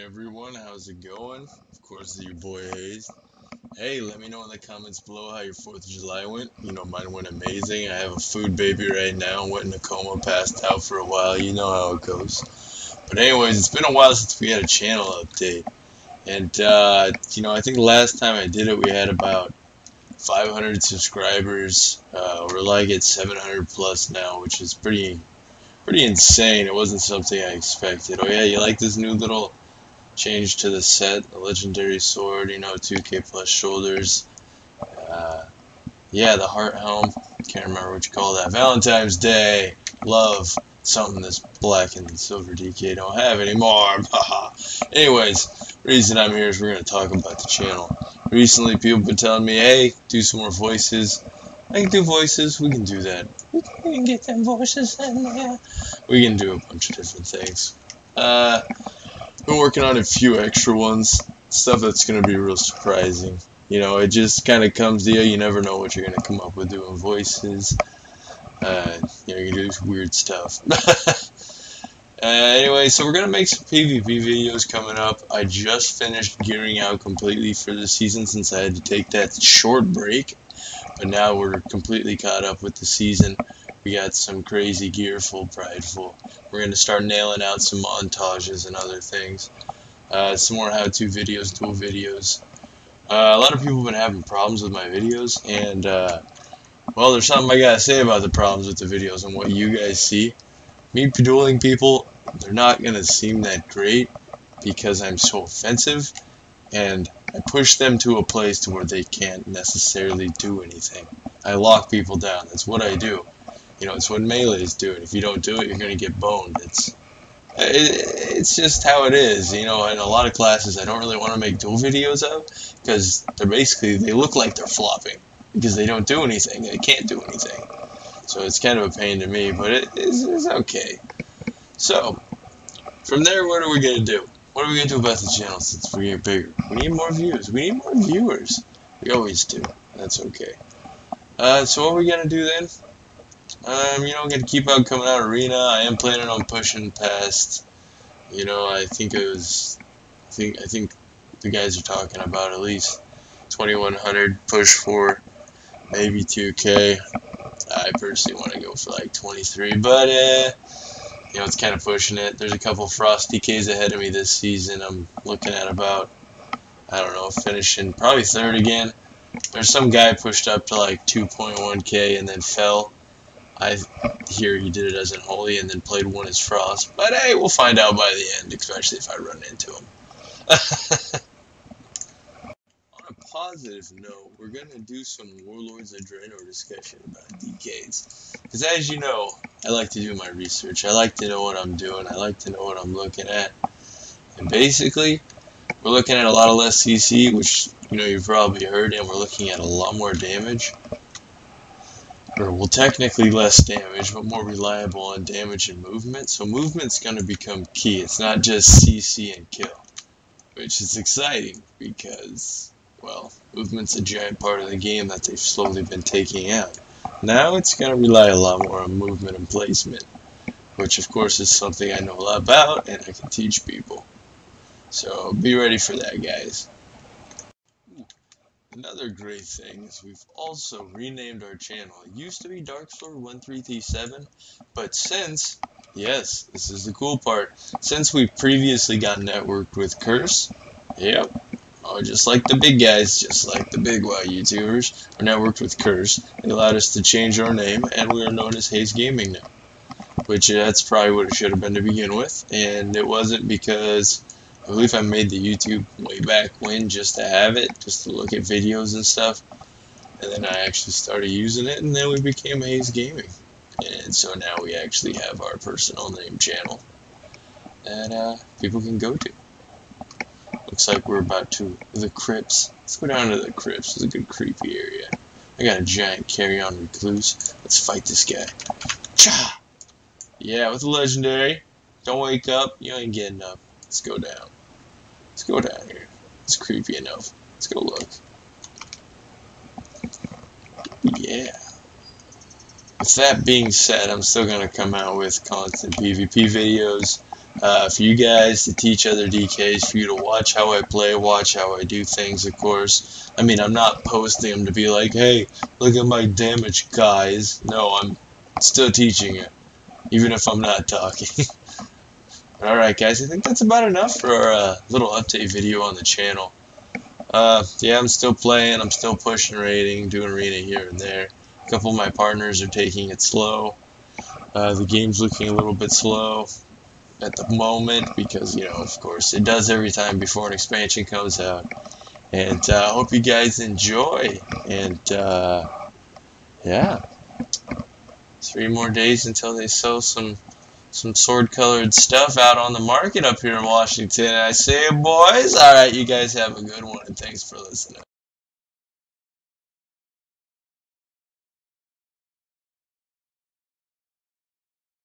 everyone. How's it going? Of course, it's your boy Hazzed. Hey, let me know in the comments below how your 4th of July went. You know, mine went amazing. I have a food baby right now. Went in a coma, passed out for a while. You know how it goes. But anyways, it's been a while since we had a channel update. And, uh, you know, I think last time I did it, we had about 500 subscribers. Uh, we're like at 700 plus now, which is pretty pretty insane. It wasn't something I expected. Oh yeah, you like this new little change to the set, the legendary sword, you know, 2k plus shoulders. Uh, yeah, the heart helm. Can't remember what you call that. Valentine's Day. Love. Something this black and silver DK don't have anymore. Anyways, reason I'm here is we're going to talk about the channel. Recently, people have been telling me, hey, do some more voices. I can do voices. We can do that. We can get them voices in there. We can do a bunch of different things. Uh, been working on a few extra ones, stuff that's going to be real surprising. You know, it just kind of comes to you. You never know what you're going to come up with doing voices. Uh, you know, you do weird stuff. uh, anyway, so we're going to make some PvP videos coming up. I just finished gearing out completely for the season since I had to take that short break. But now we're completely caught up with the season. We got some crazy gear, full prideful. We're going to start nailing out some montages and other things. Uh, some more how-to videos, duel videos. Uh, a lot of people have been having problems with my videos, and uh, well, there's something I gotta say about the problems with the videos and what you guys see. Me dueling people, they're not gonna seem that great because I'm so offensive, and I push them to a place to where they can't necessarily do anything. I lock people down. That's what I do. You know, it's what melees do. And if you don't do it, you're going to get boned. It's it, it's just how it is. You know, in a lot of classes, I don't really want to make duel videos of because they're basically they look like they're flopping because they don't do anything. They can't do anything. So it's kind of a pain to me, but it is it's okay. So from there, what are we going to do? What are we going to do about the channel since we get bigger? We need more views. We need more viewers. We always do. That's okay. Uh, so what are we going to do then? Um, you know, I'm gonna keep on coming out arena. I am planning on pushing past. You know, I think it was. I think I think the guys are talking about at least 2100 push for maybe 2k. I personally want to go for like 23, but uh, you know, it's kind of pushing it. There's a couple Frost DKs ahead of me this season. I'm looking at about I don't know, finishing probably third again. There's some guy pushed up to like 2.1k and then fell. I hear he did it as Unholy and then played one as Frost. But hey, we'll find out by the end, especially if I run into him. On a positive note, we're going to do some Warlords of Draenor discussion about DKs. Because as you know, I like to do my research. I like to know what I'm doing. I like to know what I'm looking at. And basically, we're looking at a lot of less CC, which you know you've probably heard, and we're looking at a lot more damage or well technically less damage but more reliable on damage and movement. So movement's going to become key. It's not just CC and kill which is exciting because well movement's a giant part of the game that they've slowly been taking out. Now it's going to rely a lot more on movement and placement which of course is something I know a lot about and I can teach people. So be ready for that guys Another great thing is we've also renamed our channel. It used to be Darkstar1337, but since, yes, this is the cool part, since we previously got networked with Curse, yep, oh, just like the big guys, just like the big Y YouTubers, are networked with Curse. They allowed us to change our name, and we are known as Hazzed Gaming now. Which uh, that's probably what it should have been to begin with, and it wasn't because I believe I made the YouTube way back when just to have it, just to look at videos and stuff. And then I actually started using it, and then we became Hazzed Gaming. And so now we actually have our personal name channel that uh, people can go to. Looks like we're about to the crypts. Let's go down to the crypts. It's a good creepy area. I got a giant carrion recluse. Let's fight this guy. Cha! Yeah, with the legendary. Don't wake up. You ain't getting up. Let's go down. Let's go down here. It's creepy enough. Let's go look. Yeah. With that being said, I'm still going to come out with constant PvP videos. uh, for you guys to teach other DKs, for you to watch how I play, watch how I do things, of course. I mean, I'm not posting them to be like, hey, look at my damage, guys. No, I'm still teaching it, even if I'm not talking. Alright, guys, I think that's about enough for a uh, little update video on the channel. Uh, yeah, I'm still playing, I'm still pushing rating, doing arena here and there. A couple of my partners are taking it slow. Uh, the game's looking a little bit slow at the moment because, you know, of course, it does every time before an expansion comes out. And uh, I uh, hope you guys enjoy. And, uh, yeah. Three more days until they sell some some sword colored stuff out on the market up here in Washington. I say, boys, all right, you guys have a good one, and thanks for listening.